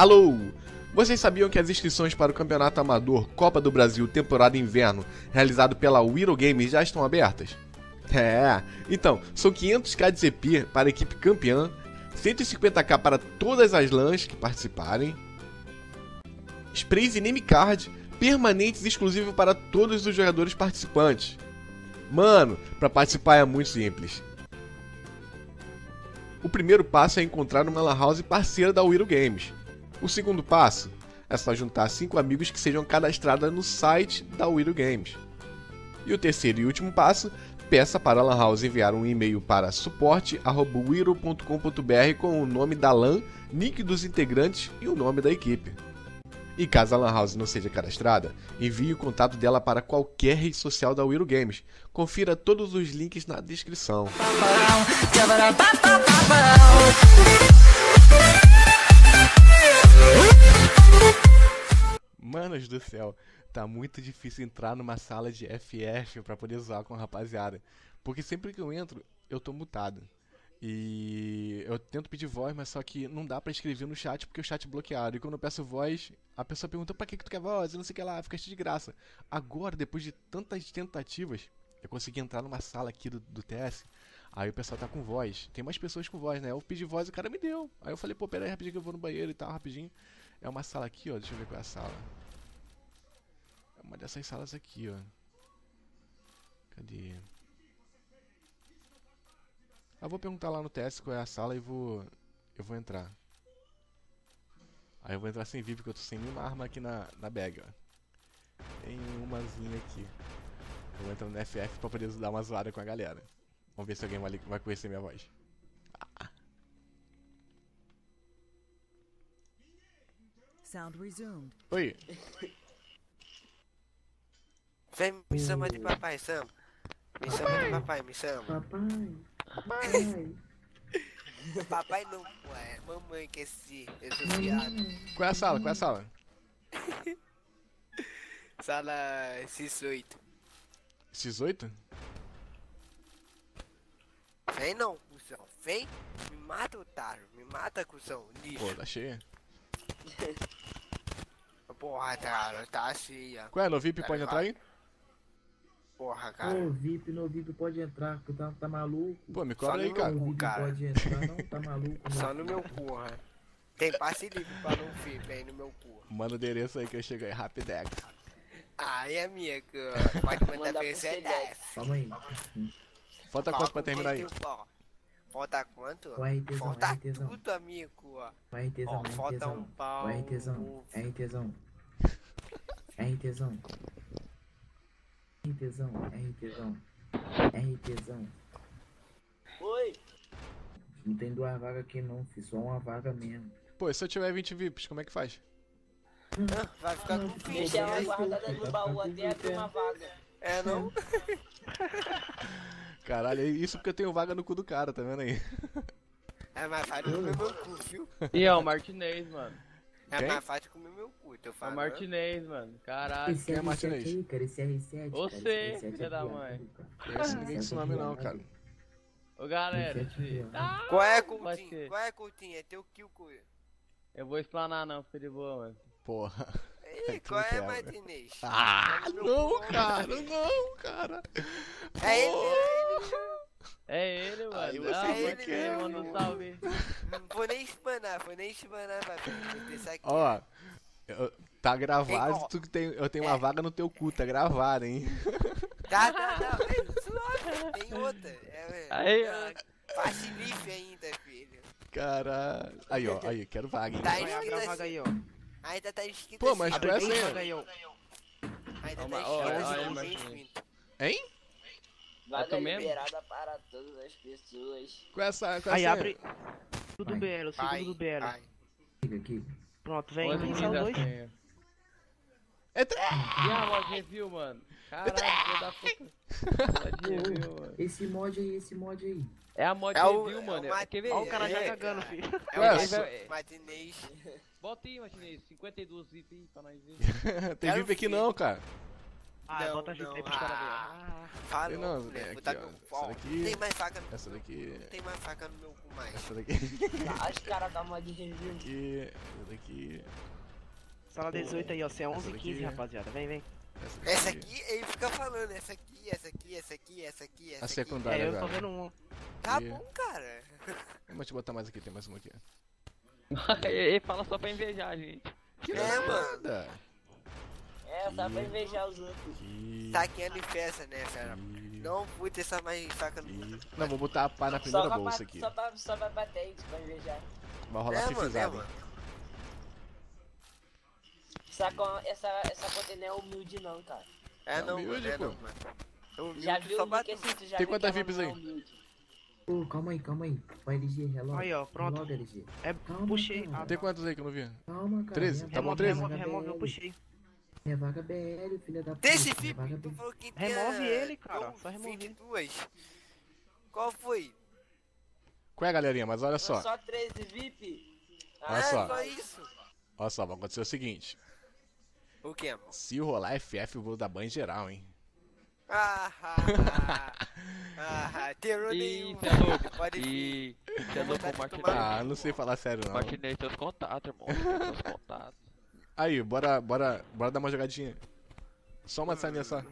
Alô! Vocês sabiam que as inscrições para o Campeonato Amador Copa do Brasil Temporada Inverno, realizado pela Wiro Games, já estão abertas? É, então, são 500k de ZP para a equipe campeã, 150k para todas as LANs que participarem, sprays e name card permanentes exclusivos para todos os jogadores participantes. Mano, para participar é muito simples. O primeiro passo é encontrar uma lan house parceira da Wiro Games. O segundo passo é só juntar 5 amigos que sejam cadastrados no site da Wiro Games. E o terceiro e último passo, peça para a Lan House enviar um e-mail para suporte.wiro.com.br com o nome da LAN, nick dos integrantes e o nome da equipe. E caso a Lan House não seja cadastrada, envie o contato dela para qualquer rede social da Wiro Games. Confira todos os links na descrição. Manos do céu, tá muito difícil entrar numa sala de FF pra poder zoar com a rapaziada. Porque sempre que eu entro, eu tô mutado. E eu tento pedir voz, mas só que não dá pra escrever no chat porque o chat é bloqueado. E quando eu peço voz, a pessoa pergunta pra que, que tu quer voz? E não sei o que lá, fica de graça. Agora, depois de tantas tentativas, eu consegui entrar numa sala aqui do, do TS. Aí o pessoal tá com voz. Tem mais pessoas com voz, né? Eu pedi voz e o cara me deu. Aí eu falei, pô, pera aí rapidinho que eu vou no banheiro e tal, rapidinho. É uma sala aqui, ó. Deixa eu ver qual é a sala. Uma dessas salas aqui, ó. Cadê? Eu vou perguntar lá no TS qual é a sala e vou. Eu vou entrar. Aí eu vou entrar sem VIP porque eu tô sem nenhuma arma aqui na, na bag, ó. Tem umazinha aqui. Eu vou entrar no FF pra poder dar uma zoada com a galera. Vamos ver se alguém vai, vai conhecer minha voz. Sound resumed. Oi, Vem, me chama de papai, Sam. Me chama de papai, me chama. Papai, papai, Papai não, ué, mamãe que esse, esse viado. qual é a sala? Qual é a sala? Sala X8. Esses oito? Vem não, cuzão. Vem, me mata, otário. Me mata, cuzão. Lixo. Pô, tá cheia. Porra, cara, tá cheia. Qual é? No VIP pode entrar aí? Porra, cara. no VIP, no VIP pode entrar, que tá, tá maluco. Pô, me cobra aí, cara. No cu, VIP cara. pode entrar, não, tá maluco. Só no meu cu, né? Tem passe livre pra não vir, aí no meu cu. Manda o endereço aí que eu chego aí, Rapidex. Ai, amigo, pode mandar Manda pra você. Calma aí. Falta quanto pra terminar aí? Falta quanto? O RTzão, Falta tudo, amigo. ó. O RTzão, Ó, falta um pau. O RTzão, RTzão. RTzão. RTzão, RTzão. RTzão. Oi! Não tem duas vagas aqui não, fiz só uma vaga mesmo. Pô, se eu tiver 20 VIPs, como é que faz? Ah, Vai ficar com fim. Deixa ela guardada no baú até abrir uma vaga. É, não? Caralho, é isso porque eu tenho vaga no cu do cara, tá vendo aí? É mais fácil comer meu cu, viu? E é o Martinez, mano. É Quem? mais fácil comer meu cu, tô É o falando. Martinez, mano. Caralho. Esse quem é R7 Martinez? aí, cara, esse R7. cara, Você, esse R7 filha é da mãe. Conheço ninguém com esse nome não, cara. Ô galera, Esse é. Ah, Qual é, Coutinho? Qual é, Coutinho? É teu kill, cu. eu vou explanar não, fica de boa, mano. Porra. Ih, Tu qual é. Martinez? Ah, não, cara, não, cara. É ele, é ele. É mano. Você ah, me Martinez, quebra, manda um salve. Não vou nem espanar, vou nem espanar, aqui. Ó, eu- tá gravado, Quem- tu que tem, eu tenho uma vaga no teu cu, tá gravado, hein? Tá, tá, tá. É, tem outra. É, é. Aí, Ah, Facilife ainda, filho. Caralho. Aí, ó, aí, quero vaga, hein? Tá Vai, escrito a vaga assim. aí, ó. Ainda tá escrito Pô, mas assim. tu é assim, ó. Ainda tá ó, escrito assim, escrito. Hein? Vaga tu mesmo? liberada para todas as pessoas. É essa, é Aí, essa? abre. Tudo Vai. belo, o Vai, segundo do belo. vai. Fica aqui. Pronto, vem, vem, a dois. Entra! E a mod review, mano? Caralho, filho da puta. Mod review, mano. Esse mod aí, esse mod aí. É a mod É o- review, é o mano. Mat- Quer ver? Ó o cara já É, cagando, filho. É o só- Martinez. Martinez. Bota aí, Martinez. 52 VIP aí pra nós ver. Tem VIP aqui não, cara. Ah, Não, bota junto não, aí pros caras ah. Ah, Fala, Tem não, é vou aqui, ó. meu- Essa daqui- Tem mais faca no Essa daqui. Não tem mais faca no meu cu mais. Essa daqui. Os caras da mod review. aqui. Essa daqui. sala 18 aí, ó. Você é 11 e 15, daqui. rapaziada. Vem, vem. Essa, Essa aqui, ele fica falando, essa aqui, essa aqui, essa aqui, essa aqui, essa A aqui. secundária É, eu tô agora. vendo um. Tá aqui. bom, cara. Vamos te botar mais aqui, tem mais uma aqui. Ele fala só pra invejar, gente. É, mano. É, só pra invejar os outros. Aqui. Taquinha em festa, né, cara? Não vou ter essa mais faca no. Não, vou botar a pá na primeira bolsa aqui. só, pra, só pra bater isso, pra invejar. Vai rolar É, mano, é. Essa, essa, essa não é humilde não, cara. É, Tá não, humilde, mano, é pô. não, mano. É humilde, Já viu só o bate- assim, já Tem quantas VIPs é aí? humilde. Ô, calma aí, calma aí. Vai, LG, relógio. Aí, ó, pronto. Relógio, LG. É, Calma, puxei. cara. Ah, Tem quantos aí que eu não vi? Calma, cara. 13? minha Tá bom, vaga- 13? remove, remove, eu puxei. Minha vaga BL, filha da puta. Desse VIP, vaga tu falou que Remove tinha ele, cara, só remove. 22. Qual foi? Qual é, galerinha? Mas olha só. Só 13 VIP? Olha ah, só. só isso. Olha só, vai acontecer o seguinte. O que, amor? Se rolar FF, eu vou dar banho geral, hein? Ah, ah, ah, ah, ah, terror Ih, nenhum. é louco. Pode vir. Ih, é louco, Martinez. Ah, não sei falar sério, não. Martinez, teus contatos, irmão. Teus contatos. Aí, bora, bora, bora dar uma jogadinha. Só uma salinha só.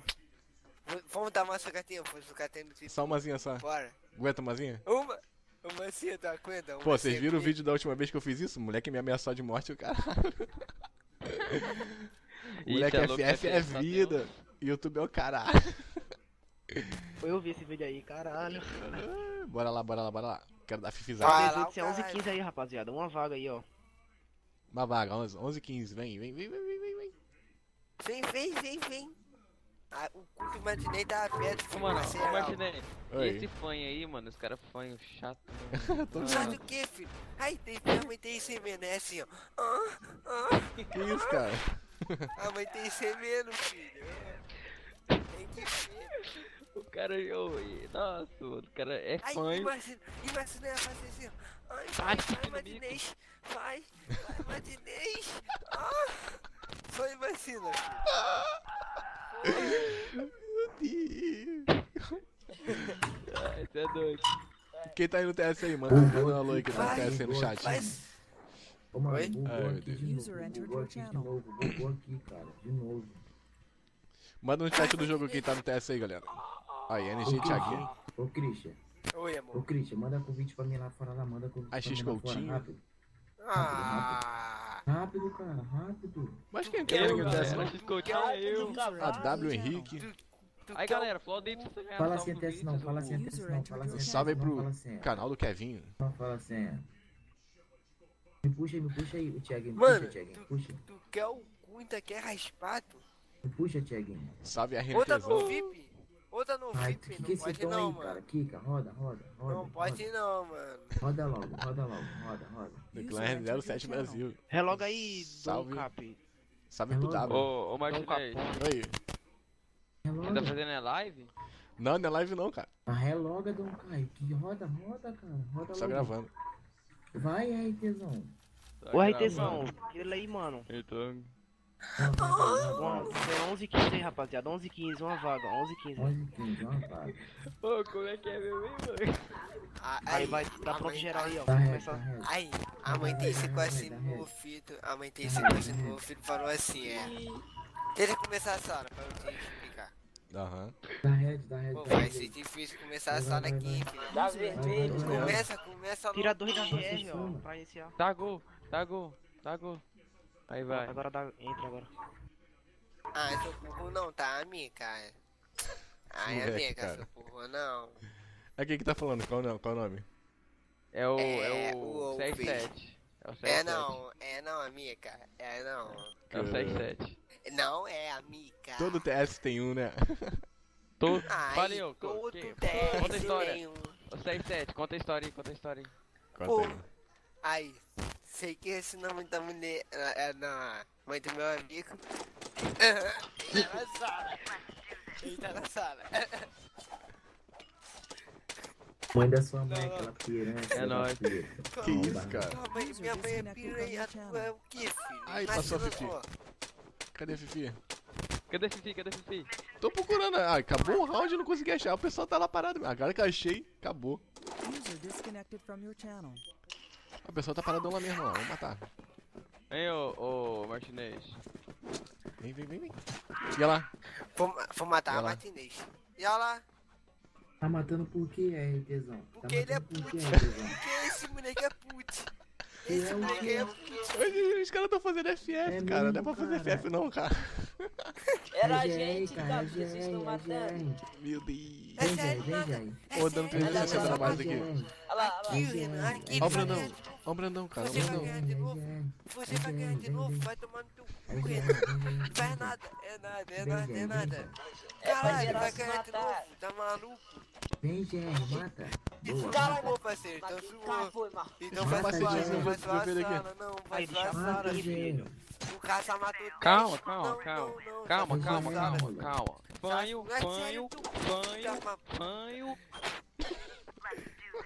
Vamos dar uma sucatinha, vou sucatinha no Twitter. Só umazinha só. Bora. Aguenta umazinha? Uma. Uma assim, tá? Aguenta. uma Pô, vocês viram o vídeo da última vez que eu fiz isso? O moleque me ameaçou de morte, o cara. O Ih, moleque é louco, FF é FF só vida. YouTube é o caralho. Eu vi esse vídeo aí, caralho. Bora lá, bora lá, bora lá. Quero dar fifizada. Ah, Sala lá 18, o você é 11 e caralho. 15 aí, rapaziada. Uma vaga aí, ó. Uma vaga, 11, 11 15. Vem, vem, vem, vem, vem, vem, vem. Vem, vem, vem, vem. Ah, o cu do Martinez tá perto, Ô, filho, mano. E Oi. esse fanho aí, mano? Os caras fanho chato. Vendo. o que, filho? Ai, tem minha mãe tem semeno, é assim, ó. Ah, ah. Que isso, cara? A mãe tem semeno, filho. Tem que ver. O cara, ô, e- nossa, mano, o cara é Ai, fanho. imagina, imagina fazer assim, ó. Ai, Ai, vai, vai, Martinez. Vai, vai. Ah. Só imagina. Meu Deus. Ai, cê é doido. Quem tá aí no TS aí, manda manda um alô aí que tá no TS aí no chat. Mas, mano, Oi? Ai, meu Deus. User entered your channel. Manda no chat do jogo quem tá no TS aí, galera. Aí, Ô, NG Thiaguinho. Ô, Christian. oi, Ô, amor. Christian, manda convite pra mim lá fora lá. Manda convite A pra mim X lá fora. Coutinho. Rápido. Ah, Rápido, cara. Rápido. Mas quem Eu, galera, não? X-Coutinho Ai, é eu. A W Henrique. Aí, o- galera, falou dentro pra você ganhar Fala sem TS não. Fala sem. TS não. Fala sem Salve aí pro canal do Kevinho. Não fala senha. Me puxa aí, me puxa aí, o Thiaguinho. Me Mano, puxa, Thiaguinho. Puxa. Tu quer o cu ainda quer raspado? Me puxa, Thiaguinho. Salve a Outra no RNTzão. VIP. Outra no Ai, VIP, que que não é pode não, aí, cara? mano. Kika, roda, roda, roda. Não pode roda. não, mano. Roda logo, roda logo, roda, roda. Your 07 channel. Brasil. Reloga aí, Salve. Dom Cap. Salve pro? W. Ô, ô, Martinez, Oi. você tá Reloga. fazendo é live? Não, não é live não, cara. Ah, reloga, Dom Caio. Que roda, roda, cara. Roda Só logo. gravando. Vai, RTzão. Tá Ô. RTzão, ele aí, mano. Então, Não, vai. é 11 e 15 aí, rapaziada. 11 e 15, uma vaga. 11 e 15. 11 e 15, uma vaga. Ô, como é que é meu, hein, mano? A- Aí vai dar a pronto mãe- geral aí, ó. Tá reto, Começa... tá. Aí, a mãe tem sequência no meu filho. A mãe tem sequência no meu filho falou assim, é. Deixa eu começar a sala pra eu te explicar. Aham. Dá red, dá red, Pô, dá vai ser difícil começar a sala aqui, filho. Dá vermelho. Começa, começa Tira logo. 2 da GR, ó. Pra iniciar. Tá gol, tá gol, tá gol. Aí vai. Agora dá. Entra agora. Ah, seu burro não, tá, amiga? Ai, Moleque, amiga, cara. seu burro não. É quem que tá falando? Qual, não, qual o nome? É o, É, é o o 67. É o 67. É não, é não, amiga. É não. É o 67. Não é, amiga. Todo TS tem um, né? Tô... Ai, Valeu, todo que- teste conta a história. tem um. O 67, conta a história aí, conta a história aí. Conta aí. Ai, sei que esse nome da mulher é na mãe do meu amigo. Ele tá na sala. Ele tá na sala. Mãe da sua mãe, Não, não. aquela piranha. É nóis. Que isso, cara? Tua mãe, minha mãe é piranha, é o que, filho? Ai, passou a Fifi. Cadê a Fifi? Cadê esse Fifi? Cadê esse Fifi? Tô procurando. Ah, acabou o round e não consegui achar. O pessoal tá lá parado. Agora que eu achei, acabou. User disconnected from your channel. O pessoal tá paradão lá mesmo, ó. Vamos matar. Hein, ô, ô, Martinez. Vem, vem, vem, vem. E olha lá. Vou, vou matar a lá. Martinez. E olha lá. Tá matando por quê, RTzão? Tá Porque ele é por RTzão? Porque esse moleque é put. Esse é um moleque é put. Os, caras tão fazendo FF, É cara. Não é mesmo, pra fazer cara. FF, não, cara. Era a gente, que vocês estão matando. Meu Deus. É Vem, vem. É Ô, dando sério, 360 nada. na base aqui. Olha lá, olha lá. Aqui, Ó o Brandão. Ó o Brandão, cara. Você vai ganhar de novo. Você vai ganhar de novo, vai tomar no teu cu, Renan. Vai nada, é nada, é nada, é nada. É pra Caralho, vai ganhar de novo, tá maluco? Vem, GR, mata. Boa. Cala, meu parceiro, então zoou. Então Mata, vai eu não vai. Sara, não, vai Mata, filho. O cara só matou Calma, calma, Não, calma. não, não, Calma, calma, calma, calma. É tu- fanho, Tá, fanho.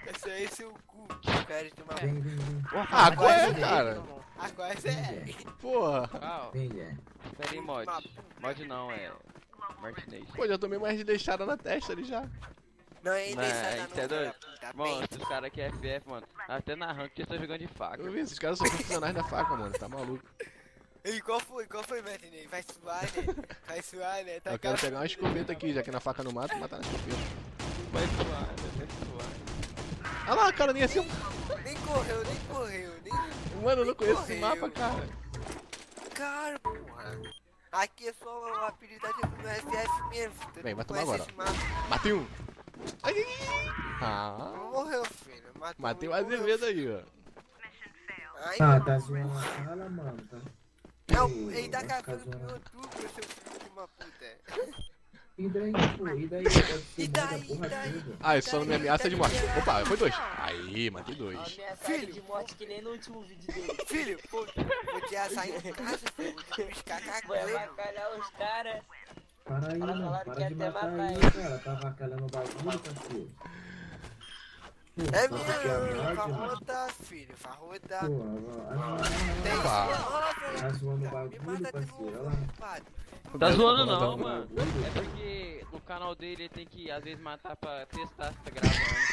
Esse aí é seu cu, cara de tomar. Vem, vem, vem. Ah, qual é, cara? Agora Vem, é. GR. Porra. Ah, Vem, aí, mod. Mod não, é. Martinez. Pô, já tomei mais de deixada na testa ali já. Não é isso é doido. Tá Mano, esses caras aqui é FF, mano. Até na rank eles estão jogando de faca. Eu vi, esses caras são profissionais da faca, mano. Tá maluco. E qual foi? Qual foi, Martinez? Vai suar, né? Vai suar, né? Tá Eu quero pegar uma escopeta aqui, já que na faca não mata, matar na escopeta. Vai suar, vai suar. Olha lá, cara, nem assim. Nem correu, nem correu, nem. Mano, eu não conheço esse Correu. mapa, cara. Cara, porra. Aqui é só uma habilidade do FF mesmo. não vai tomar agora. esse. Matei um. Ai, ai, ai. Ah, morreu, filho. Matou matei o. Azevedo aí, ó. Ai, Ah, tá zoando a sala, mano. Tá... Não, ele tá no zoando. YouTube, seu filho de uma puta. E daí, pô? E daí? E daí, e daí? Ah, isso só não me ameaça de morte. Opa, foi dois. Aí, matei dois. Filho. de morte que nem no último vídeo dele. Filho, pô, te sair de casa, filho. Te ficar Vai avacalhar os caras. Para aí, Fala, mano. Para que de até matar matar aí, ele. cara. Tá avacalhando o bagulho, cachorro. Pô, É é minha, vai rodar, filho, vai rodar. Pô, Tá zoando o bagulho, parceiro. Olha lá. Tá zoando Tá não, mano. É porque no canal dele ele tem que às vezes matar pra testar se tá gravando.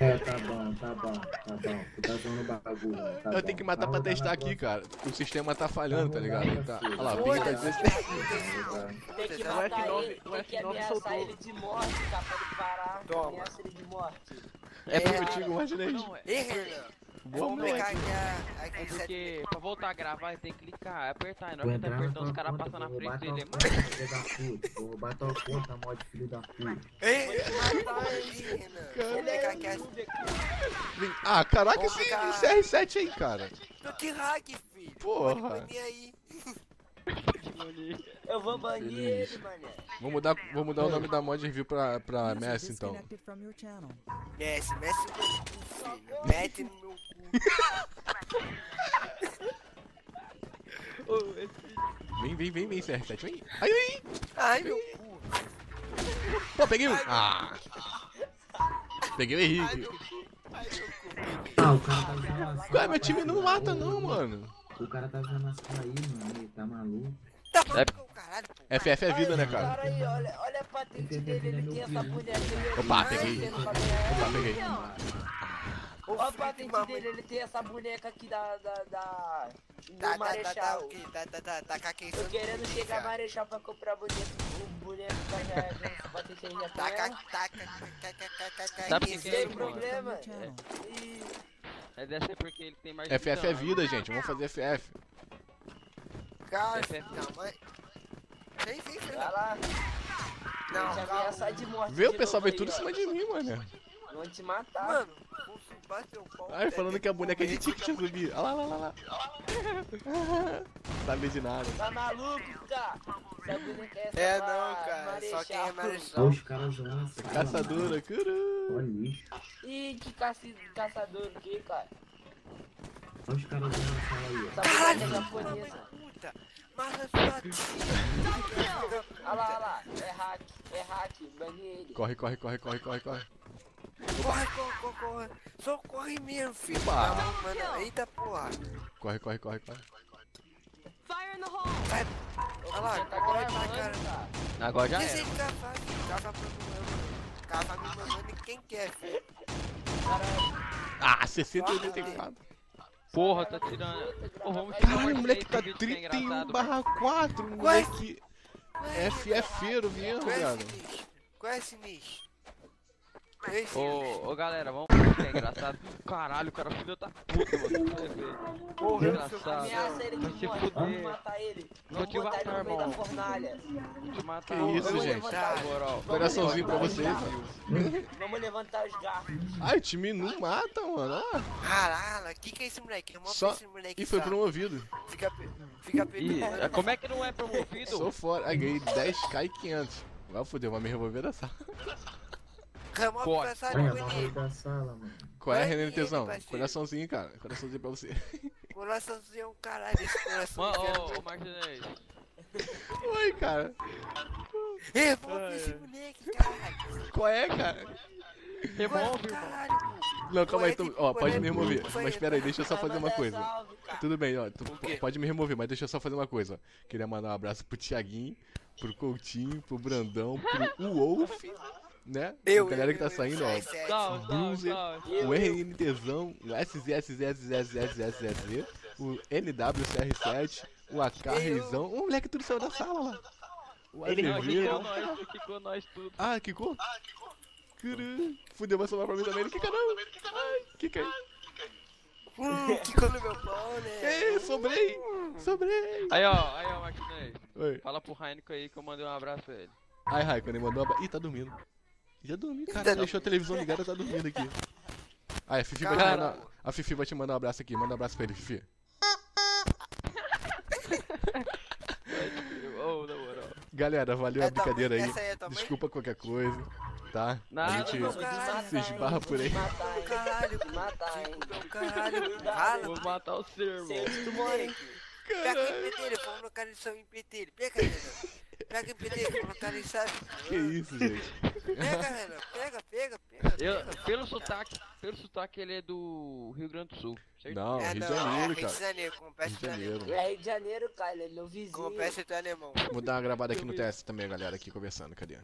É, tá bom, tá bom, tá bom. Tu tá zoando o bagulho. Tá Eu bom. tenho que matar Vai pra testar aqui, próxima. cara. O sistema tá falhando, tá ligado? Ele tá... Olha lá, vezes. Vai rodar. Tem que O matar F9 ele, o tem que F9 ameaçar soltou. ele de morte, cara, pra ele parar. Toma. Ameaça ele de morte. É É. Não, é, Ei, Renan, Boa vamos pegar aqui a... é porque pra voltar a gravar tem que clicar, é apertar. E na Vou hora que tá na apertando os caras passam na frente dele. Vou roubar tua conta, mod filho da puta. Ei, é Ah, caraca, esse, esse R7 aí, cara. Tô de hack, filho. Porra. Aí. Eu vou banir ele, mané. Vou mudar, vou mudar o nome da mod review pra, pra Messi, então. channel. Messi, Messi. Mete no meu cu. Esse- Vem, vem, vem, vem, esse R7, vem. Ai, ai. Ai, meu cu. Pô, peguei um. Ah. Peguei o Henrique. Ai, meu cu. Ah, o cara tá meu time não mata, não, mano. O cara tá zoando a aí, mano. Ele tá maluco. Tá maluco, caralho, pô. FF é vida, né, cara? aí, olha, olha a patente dele, ele tem essa boneca. Opa, peguei. Opa, peguei. Olha a patente mamãe. dele, ele tem essa boneca aqui da. da. da. do Tá, tá, tá, tá, Marechal. quê? Tá, tá, tá, tá Tô querendo chegar Marechal pra comprar boneco. O boneco patente aí já Tá, tem. ca, ela. tá, ca, ca, ca, ca, ca, ca, Sabe ca- por que Tem mano? problema. E. É dessa aí porque ele tem mais FF é visão. vida, gente. Vamos fazer FF. Cara, FF. não, mas... Vem, vem, vem. Vai lá. Não, Não, calma. de morte. O pessoal veio aí, tudo em cima de mim, mano. Vão te matar. Mano, vou chupar seu pau. Ai, falando que a boneca é de Tique ticket zumbi. Olha lá, olha lá, olha lá. Sabe de nada. Tá maluco, cara? Essa boneca é essa É não, cara, só quem é Marechal. Os caras. Caçadora, curu. Olha lixo. Ih, que caçador aqui, cara. Olha os caras sala aí, ó. Caralho, é japonesa. puta. Mata sua tia. Olha lá, olha lá. É hack, é hack. Bane ele. Corre, corre, corre, corre, corre, corre. Corre, corre, corre, corre. Só corre mesmo, filho. Tá bom, mano. Eita porra. Corre, corre, corre, corre. Olha lá, Tá olha lá, gravando, cara. cara. Agora já é. cavar, me mandando e quem quer, filho. Ah, 60 e 84. Porra, tá tirando. Tirar Caralho, o moleque tá esse vídeo que é 31 engraçado, barra 4, moleque. FFeiro mesmo, Qual é cara. esse nicho? Qual é esse nicho? Ô, ô galera, vamos ver o que é engraçado. Caralho, o cara filho da puta, mano. Porra, engraçado. Ameaça ele Vai de se morte, fuder. vamos matar ele. Vou Vamos te ele matar, no meio da irmão. fornalha. Vou te matar. Que isso, Vamos gente. Coraçãozinho pra vamos vocês, viu? Vamos levantar os garfos. Ai, o time não mata, mano. ó. Caralho, que que é esse moleque? Eu Só- esse moleque E foi promovido. Fica, pe- fica Ih, pegando. como é que não é promovido? Sou fora. Aí ganhei 10k e 500. Vai foder, vai me revolver da sala. Remove sala da sala, mano. Qual é, Renan Tesão? Coraçãozinho, cara. Coraçãozinho pra você. Coraçãozinho é um caralho, esse coração. Ô, ô, Martinez. Oi, cara. Remove esse moleque, caralho. Qual é, cara? Remove. Caralho. Não, calma aí. Tu- Ó, pode me remover. Mas espera aí, deixa eu só fazer uma coisa. Tudo bem, ó. Tu pode me remover, mas deixa eu só fazer uma coisa. ó. Queria mandar um abraço pro Tiaguinho, pro Coutinho, pro Brandão, pro Wolf, né? Eu, a galera que tá saindo, ó. Bruiser, o RNTzão, o SZSZSZSZ, o NWCR7, o AKRzão. O moleque tudo saiu da sala lá. O Ele quicou nós, quicou nós tudo. Ah, quicou? Caramba. Fudeu, vai sobrar pra mim também. Não quica não. Ai, quica aí. Hum, quicou no meu pau, né? Ei, sobrei. Sobrei. Aí, ó, aí, ó, Martinez. Oi. Fala pro Heineken aí que eu mandei um abraço pra ele. Ai, Rai, quando ele mandou a... Ih, tá dormindo. Já dormiu, cara. Deixou a televisão ligada, tá dormindo aqui. Aí, a Fifi vai te Cara. mandar... A Fifi vai te mandar um abraço aqui. Manda um abraço pra ele, Fifi. Galera, valeu a É mãe? brincadeira aí. Aí é? Desculpa qualquer coisa, tá? Nada, a gente não, Caralho. se esbarra por aí. Caralho, Matar, hein? caralho. Vou matar o seu, irmão. Sei tu mora, hein? Pega em petelho, vamos localizar em petelho. Pega, Renan. Pega vamos localizar. Que isso, gente. Pega, Renan. Pega, pega, pega. Eu, pelo sotaque, pelo sotaque ele é do Rio Grande do Sul. certo? Não, É, Rio de é Janeiro, Rio de cara. Janeiro, confessa Rio de é. Janeiro. É Rio de Janeiro, cara, ele é meu vizinho. Tu é alemão. Vou dar uma gravada aqui no TS também, galera, aqui conversando. Cadê?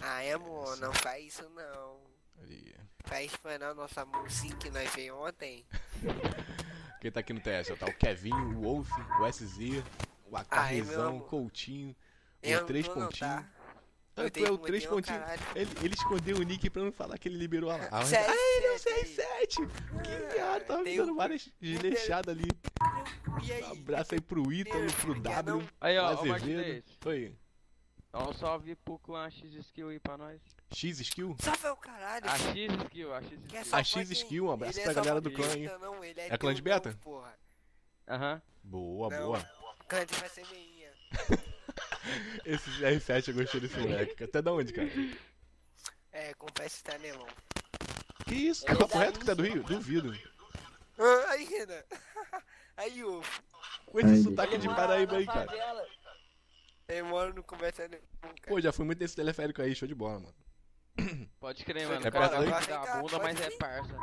Ah, é, amor, não faz isso não. Ali. Faz espanar nossa mocinha que nós veio ontem. Quem tá aqui no TS? Tá o Kevin, o Wolf, o SZ, o Ai, AKRzão, o. Coutinho, o Três Pontinhos. tu é o Três um Pontinhos. caralho. Ele, ele escondeu o nick pra não falar que ele liberou a lá. Ah, ele é o sério, 67! Que viado, tava me tem dando um- várias desleixadas ali. E aí? Abraço aí pro Ítalo, pro W? Aí, ó, ô Azevedo. Martinez. Oi. Dá um salve pro clã X Skill aí pra nós. X Skill? Só foi o caralho. A X Skill, a X é Skill. A X Skill, um abraço ele é pra galera do clã, tá, Não, ele é, É clã de beta? Aham. Boa, Não. boa. Vai ser meinha. Esse R7 eu gostei desse moleque. Até da onde, cara? É, que tá alemão. Que isso? Ele Papo reto que tá do Rio? Duvido. Ah, aí, Renan. Aí, ô. Com esse Ai, sotaque de Paraíba aí, cara. Eu moro no conversa. Pô, já fui muito nesse teleférico aí, show de bola, mano. Pode crer, mano. É cara gosta da Vai, bunda, mas é parça.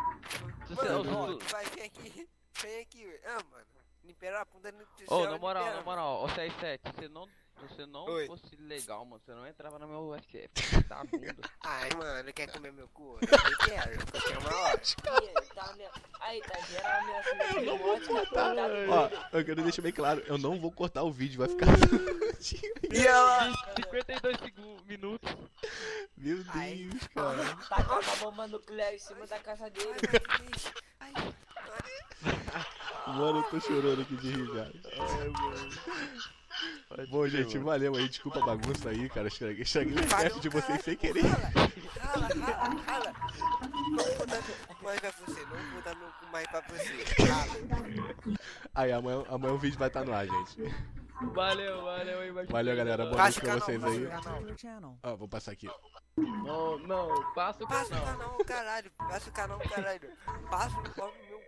Se você- Mano, tu vai vir aqui. Vem aqui, velho. Ah, mano. Liberar a bunda no Ô, na moral, na moral, ô 67, se você não, se você não Oi. fosse legal, mano, você não entrava no meu FF, tá bunda. Ai, mano, quer comer meu cu? Eu quero, eu quero uma hora. Tá amea- Aí, tá geral ameaçando de morte, cara. Tá Ó, eu quero deixar bem claro, eu não vou cortar o vídeo, vai ficar. E ela... 52 segundos, minutos. Meu Ai. Deus, cara. Tá com uma bomba nuclear em cima da casa dele. Ai, Mano, eu tô chorando aqui de rir, cara. Bom, gente, valeu aí, desculpa a bagunça aí, cara. Estraguei, estraguei o de vocês sem querer. Rala, rala, rala. Não vou dar mais pra você, não vou dar mais pra você. Rala. Aí, amanhã, amanhã o vídeo vai estar no ar, gente. Valeu, valeu aí. Valeu, galera. Boa noite pra canal, vocês passa aí. canal. Ó, vou passar aqui. Não, não, passa o Passa o canal. canal, caralho. Passa o canal, caralho. Passa o pau no meu cu.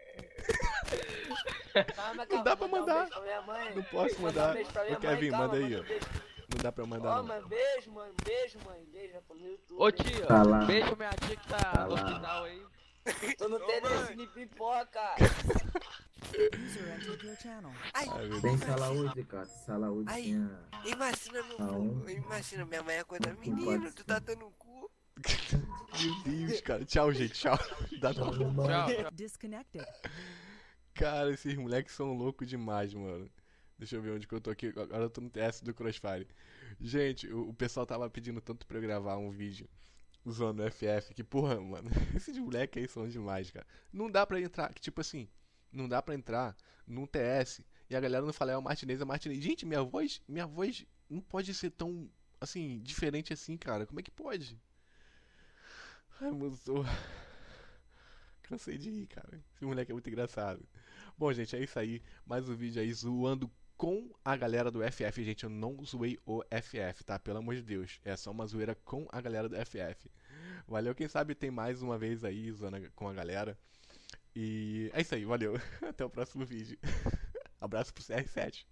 Calma, Não dá calma, pra um mandar. minha mãe. Não posso um mandar. minha Ô, Kevin, mãe, manda calma, aí, ó. um. Não dá pra mandar, Ó, não. mãe, beijo, mãe. Beijo, mãe. Beijo pro YouTube. Ô tia, Tá lá. beijo minha tia que tá Tá no lá. hospital aí. Tu não Ô, tem mãe. desse de pipoca. Ai, Tem hoje, cara. Sala hoje Ai. tinha. imagina meu um. Imagina minha mãe acordando. Um Menino, tu tá dando um cu. Meu Deus, cara. Tchau, gente. Tchau. Dá. Tchau, tchau. Disconnected. Cara, esses moleques são loucos demais, mano. Deixa eu ver onde que eu tô aqui. Agora eu tô no TS do Crossfire. Gente, o, o pessoal tava pedindo tanto pra eu gravar um vídeo usando o FF que, porra, mano, esses moleques aí são demais, cara. Não dá pra entrar, tipo assim, não dá pra entrar num TS e a galera não fala, é o Martinez, é o Martinez. Gente, minha voz, minha voz não pode ser tão, assim, diferente assim, cara. Como é que pode? Ai, moço. Cansei de rir, cara. Esse moleque é muito engraçado. Bom, gente, é isso aí. Mais um vídeo aí zoando com a galera do FF. Gente, eu não zoei o FF, tá? Pelo amor de Deus. É só uma zoeira com a galera do FF. Valeu, quem sabe tem mais uma vez aí zoando com a galera. E é isso aí, valeu. Até o próximo vídeo. Abraço pro CR7.